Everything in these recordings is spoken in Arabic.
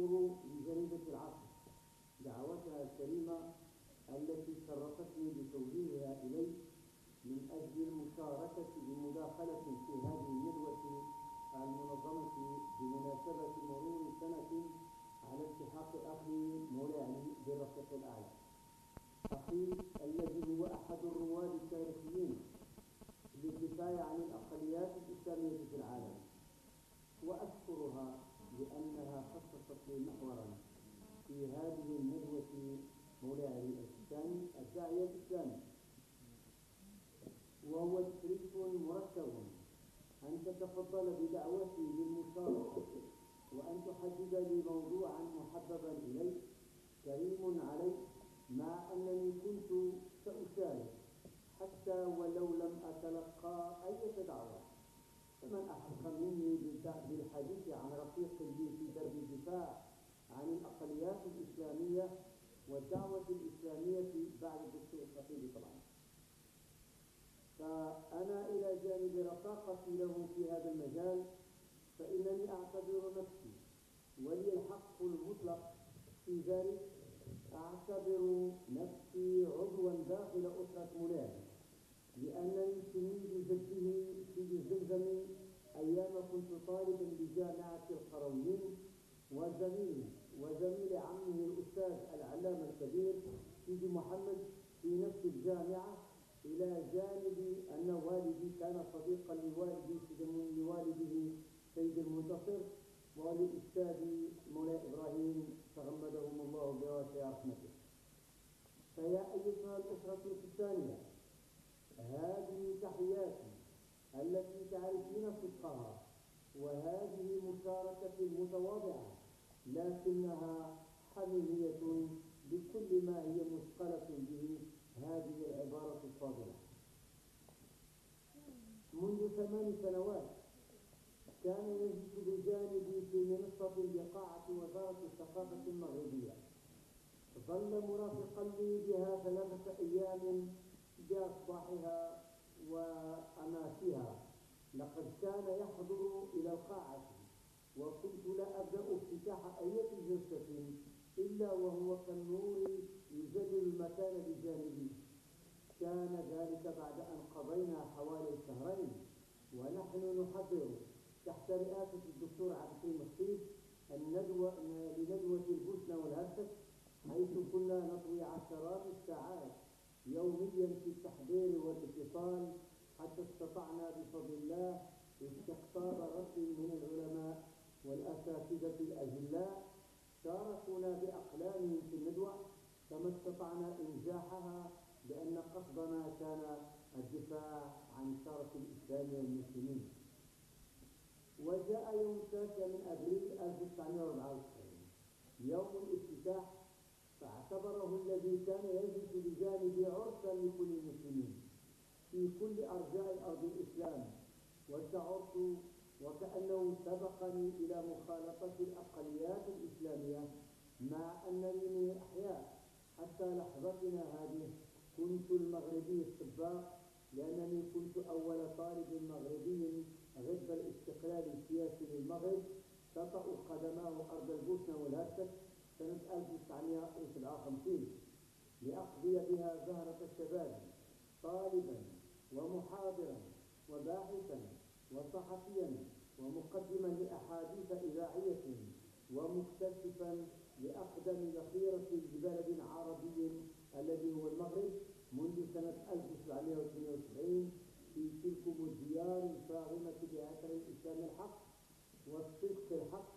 أشكر لجريدة العصر دعوتها الكريمة التي شرفتني بتوجيهها إلي من أجل المشاركة بمداخلة في هذه الندوة المنظمة بمناسبة مرور سنة على التحاق أخي مولاي بالرفيق الأعلى. أخي الذي هو أحد الرواد التاريخيين للدفاع عن الأقليات الإسلامية في العالم. وأشكرها لأنها خصصت لي محورا في هذه الندوة مولاي الثاني الداعية الإسلامي. وهو تشريف مركب. أن تتفضل بدعوتي للمشاركة وأن تحدد لي موضوعا محببا إلي كريم علي مع أنني كنت سأشارك حتى ولو لم أتلقى أي دعوة. فمن أحق مني بالحديث عن رفيق لي في درب الدفاع عن الأقليات الإسلامية والدعوة الإسلامية بعد الدكتور الخطيب طبعا. فأنا إلى جانب رفاقتي له في هذا المجال فإنني أعتبر نفسي ولي الحق المطلق. في ذلك أعتبر نفسي عضوا داخل أسرة مولاي لأنني تلميذ جده في الزمزم أيام كنت طالبا بجامعة القرويين وزميل وزميل عمه الأستاذ العلامة الكبير سيدي محمد في نفس الجامعة إلى جانب أن والدي كان صديقا لوالدي لوالده سيد المنتصر وللأستاذ مولاي إبراهيم تغمدهم الله بواسع رحمته فيا أيتها الأسرة الثانية هذه تحياتي التي تعرفين صدقها وهذه مشاركة متواضعة لكنها حميمية بكل ما هي مثقلة به هذه العبارة الفاضلة. منذ ثمان سنوات كان يجلس بجانبي في منصة بقاعة وزارة الثقافة المغربية. ظل مرافقا لي بها ثلاثة أيام بأصباحها وأماسها لقد كان يحضر إلى القاعة وكنت لا أبدأ افتتاح أي جلسة إلا وهو كالنور يجدد المكان بجانبي. كان ذلك بعد أن قضينا حوالي شهرين ونحن نحضر. تحت رئاسة الدكتور عبد الخطيب الندوة لندوة البوسنة والهرسك حيث كنا نطوي عشرات الساعات. يوميا في التحضير والاتصال حتى استطعنا بفضل الله استقطاب رد من العلماء والأساتذة الأجلاء شاركونا بأقلامهم في الندوة كما استطعنا إنجاحها لأن قصدنا كان الدفاع عن شرف الإسلام والمسلمين. وجاء يوم التاسع من أبريل 1994 يوم الافتتاح فاعتبره الذي كان يجلس بجانبي عرسا لكل المسلمين في كل أرجاء أرض الإسلام. وشعرت وكأنه سبقني إلى مخالطة الأقليات الإسلامية مع أنني من الأحياء حتى لحظتنا هذه كنت المغربي السباق لأنني كنت أول طالب مغربي غد الاستقلال السياسي للمغرب تطأ قدماه أرض البوسنة والهرسك. سنة 1957 لأقضي بها زهرة الشباب طالبا ومحاضرا وباحثا وصحفيا ومقدما لأحاديث إذاعية ومكتشفا لأقدم ذخيرة لبلد عربي الذي هو المغرب منذ سنة 1978 في تلكم الديار الفاغمة بأثر الإسلام الحق والصدق الحق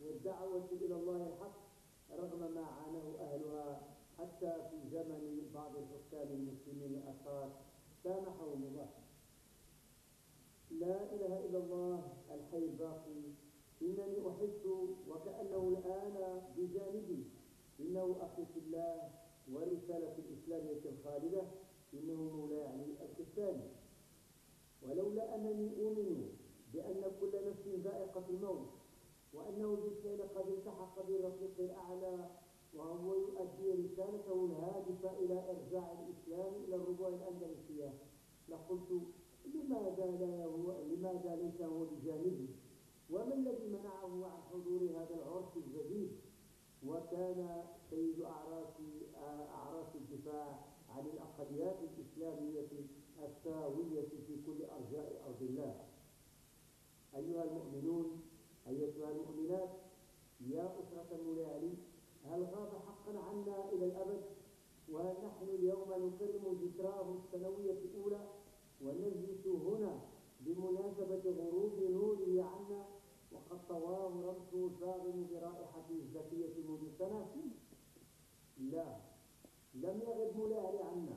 والدعوة إلى الله الحق رغم ما عاناه أهلها حتى في زمن بعض الحكام المسلمين الأخار سامحهم الله. لا إله إلا الله الحي الباقي. إنني أحس وكأنه الآن بجانبي. إنه أخي في الله ورسالة الإسلامية الخالدة. إنه مولاي علي الكستاني ولولا أنني أؤمن بأن كل نفس ذائقة الموت وأنه بالفعل قد التحق بالرفيق الأعلى وهو يؤدي رسالته الهادفة إلى إرجاع الإسلام إلى الربوع الأندلسية. لقلت لماذا لا هو لماذا ليس هو بجانبي؟ وما الذي منعه عن حضور هذا العرس الجديد؟ وكان سيد أعراس أعراس الدفاع عن الأقليات الإسلامية الساوية في كل أرجاء أرض الله. أيها المؤمنون أيتها المؤمنات يا أسرة الملاعلي هل غاب حقا عنا إلى الأبد؟ وهل نحن اليوم نكرم ذكراه السنوية الأولى ونجلس هنا بمناسبة غروب نوره عنا وقد طواه رمسه الفاغم برائحته الزكية منذ سنة لا لم يغب ملاعلي عنا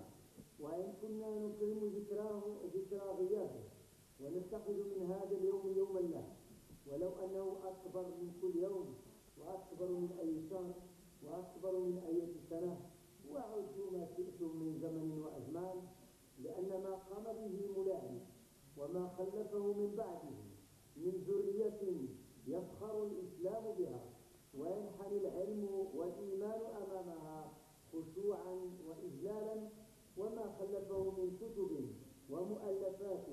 وإن كنا نكرم ذكراه ذكرى غيابه ونفتقد من هذا اليوم يوما له ولو أنه أكبر من كل يوم وأكبر من أي شهر وأكبر من أي سنة. وعدوا ما شئتم من زمن وأزمان لأن ما قام به ملاعب وما خلفه من بعده من ذرية يفخر الإسلام بها وينحني العلم والإيمان أمامها خشوعا وإجلالا وما خلفه من كتب ومؤلفات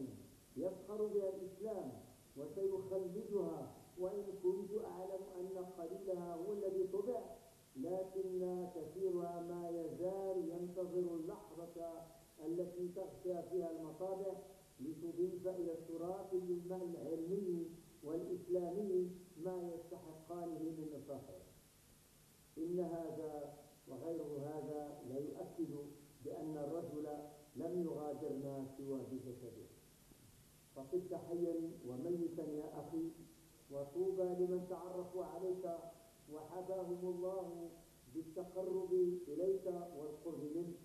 يفخر بها الإسلام وسيخلدها وإن كنت أعلم أن قليلها هو الذي طبع لكن كثيرها ما يزال ينتظر اللحظة التي تغشى فيها المطابع لتضيف إلى التراث العلمي والإسلامي ما يستحقانه من نصائح إن هذا وغير هذا لا يؤكد بأن الرجل لم يغادرنا سوى بجسده فصدت حيا وميتا يا أخي وطوبى لمن تعرفوا عليك وحباهم الله بالتقرب إليك والقرب منك.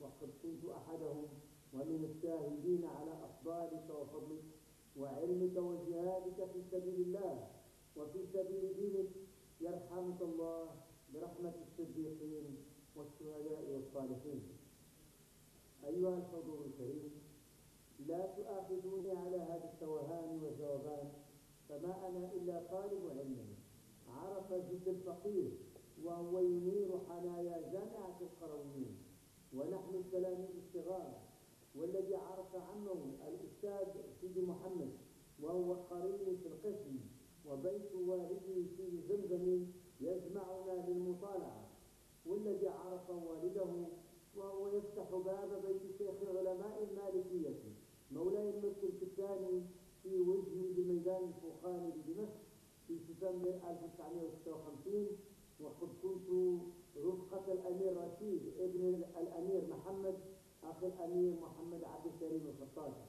وقد كنت أحدهم ومن الشاهدين على أفضالك وفضلك وعلمك وجهادك في سبيل الله وفي سبيل دينك. يرحمك الله برحمة الصديقين والشهداء والصالحين. أيها الحضور الكريم لا تؤاخذوني على هذا التوهان والذوبان فما أنا إلا طالب علم. عرف جد الفقير وهو ينير حنايا جامعة القرويين ونحن التلاميذ الصغار والذي عرف عمه الأستاذ سيدي محمد وهو قريب في القسم وبيت والده في زمزم يجمعنا للمطالعة. والذي عرف والده وهو يفتح باب بيت شيخ علماء المالكية. مولاي الملك الكتاني في وجهه بميدان الفوقاني بدمشق في سبتمبر 1956 وقد كنت رفقة الأمير رشيد ابن الأمير محمد أخي الأمير محمد عبد الكريم الخطابي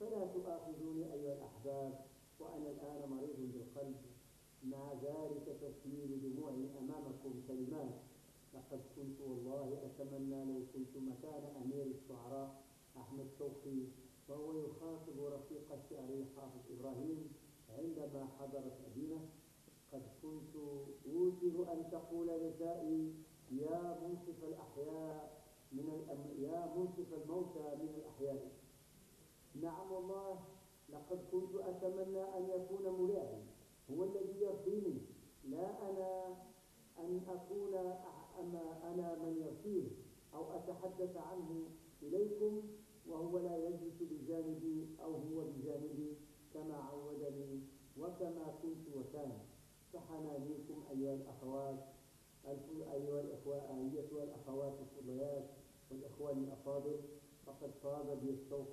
فلا تؤاخذوني أيها الأحباب وأنا الآن مريض بالقلب. مع ذلك تسيل دموعي أمامكم كلمات. لقد كنت والله أتمنى لو كنت مكان أمير الشعراء أحمد شوقي وهو يخاطب رفيق الشعر حافظ إبراهيم عندما حضرت مدينة قد كنت أوتر أن تقول نسائي يا منصف الأحياء من الأم... يا منصف الموتى من الأحياء. نعم والله لقد كنت أتمنى أن يكون ملاعي هو الذي يرضيني. لا أنا أن أكون أما أنا من يصير أو أتحدث عنه إليكم. وهو لا يجلس بجانبي أو هو بجانبي كما عودني وكما كنت وكان. فحنانيكم أيها الأخوات أيها الإخوة أيتها الأخوات الفضيات والإخوان الأفاضل. فقد صاب بي الشوق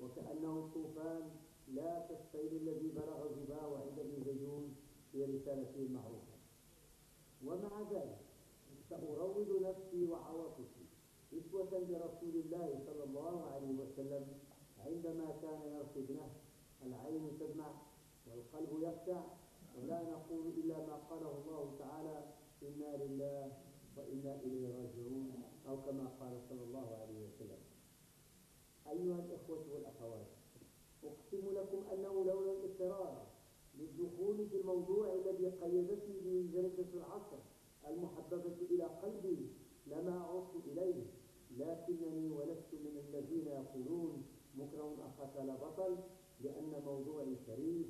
وكأنه الطوفان لا كالسيل الذي بلغ جباه عند ابن زيدون في رسالته المعروفة. ومع ذلك سأروض نفسي وعواطفي إسوة برسول الله صلى الله عليه وسلم عندما كان يرقي ابنه العين تدمع والقلب يخشع ولا نقول إلا ما قاله الله تعالى إنا لله وإنا إليه راجعون أو كما قال صلى الله عليه وسلم. أيها الإخوة والأخوات أقسم لكم أنه لولا الإصرار للدخول في الموضوع الذي قيدتني به جلسة العصر المحببة إلى قلبي لما عدت إليه. لكنني ولست من الذين يقولون مكره أخاك لا بطل لأن موضوعي شريف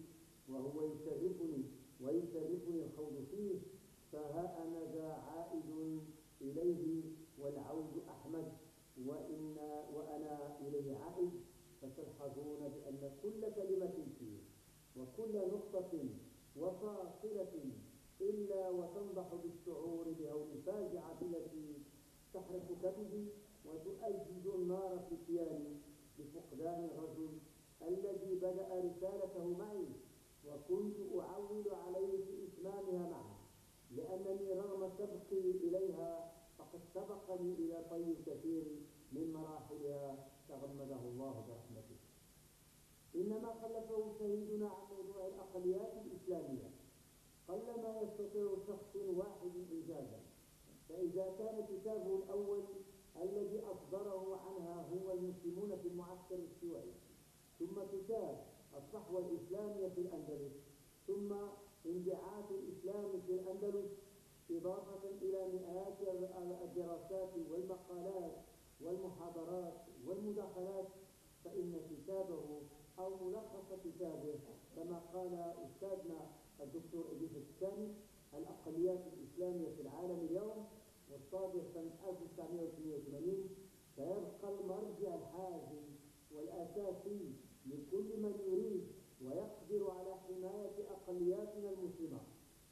وهو يشرفني ويشرفني الخوض فيه فها أنا ذا عائد إليه والعود أحمد وإن وأنا إليه عائد فتلحظون بأن كل كلمة فيه وكل نقطة وفاصلة إلا وتنضح بالشعور بهول الفاجعة التي تحرق كبدي وتؤجج النار في كياني بفقدان الرجل الذي بدأ رسالته معي وكنت أعول عليه في إتمامها معه لأنني رغم سبقي إليها فقد سبقني إلى طي كثير من مراحلها تغمده الله برحمته. إنما خلفه شهيدنا عن موضوع الأقليات الإسلامية. قلما يستطيع شخص واحد إنجازا فإذا كان كتابه الأول الذي أصدره عنها هو المسلمون في المعسكر الشيوعي ثم كتاب الصحوة الإسلامية في الأندلس. ثم انبعاث الإسلام في الأندلس إضافة إلى مئات الدراسات والمقالات والمحاضرات والمداخلات فإن كتابه أو ملخص كتابه كما قال أستاذنا الدكتور إدريس الثاني الأقليات الإسلامية في العالم اليوم والصادر سنة 1988 سيبقى المرجع الحازم والأساسي لكل من يريد ويقدر على حماية أقلياتنا المسلمة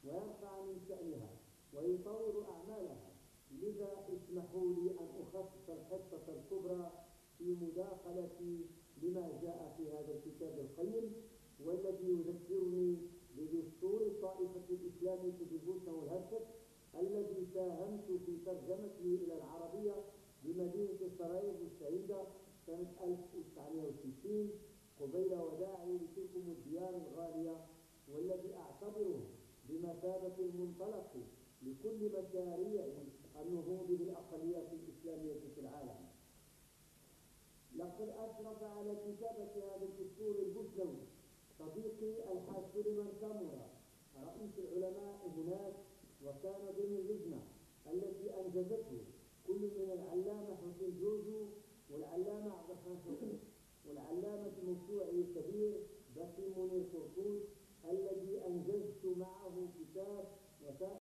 ويرفع من شأنها ويطور أعمالها. لذا اسمحوا لي أن أخصص الحصة الكبرى في مداخلتي لما جاء في هذا الكتاب القيم والذي يذكرني بدستور الطائفة الإسلامية في البوسنة والهرسك الذي ساهمت في ترجمته إلى العربية بمدينة سراييف الشهيدة سنة 1960 قبيل وداعي لتلكم الديار الغالية والذي أعتبره بمثابة المنطلق لكل مشاريع النهوض بالأقليات الإسلامية في العالم. لقد أشرف على كتابة هذا الدستور البوسنوي صديقي الحاج سليمان سامورا رئيس العلماء هناك وكان ضمن اللجنة التي أنجزته كل من العلامة حسين جوجو والعلامة عبد الرحمن شوقي والعلامة الموسوعي الكبير بقي منير قرطوس الذي أنجزت معه كتاب وسائل